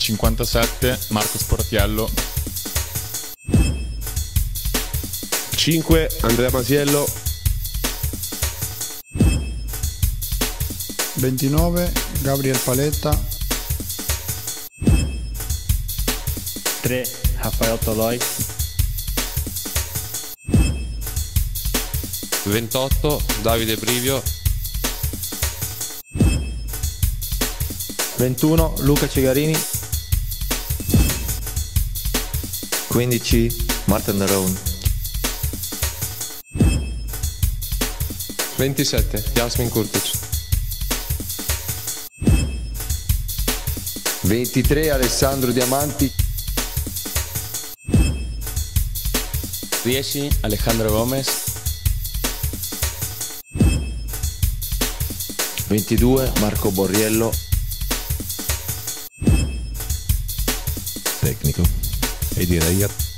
57 Marco Sportiello. 5 Andrea Masiello. 29 Gabriel Paletta. 3 Raffaele Toloi. 28 Davide Brivio. 21 Luca Cigarini 15 Martin Daron 27 Jasmin Kurtic. 23 Alessandro Diamanti. 10 Alejandro Gomez 22 Marco Borriello. Tecnico e direi a